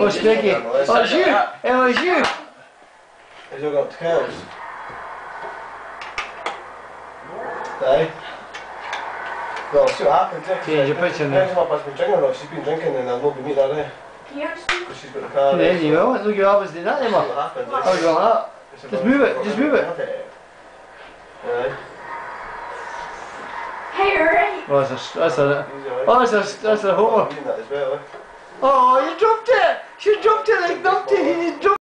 Oh, Sticky. Oh, it's you. Oh, it's you. He's all got tails? Hey. Well, see what happens, eh? Yeah, you're pitching there. on what been drinking or she's been drinking and I'll not be meeting her, eh? Because she's got the car. There eh, you so go. Look, you always do that, See Emma. what happened? you that? Just move it, just move it. Aye. Hey, alright. Oh, that's a, that's a, oh, that's a, that's a Oh, you dropped it!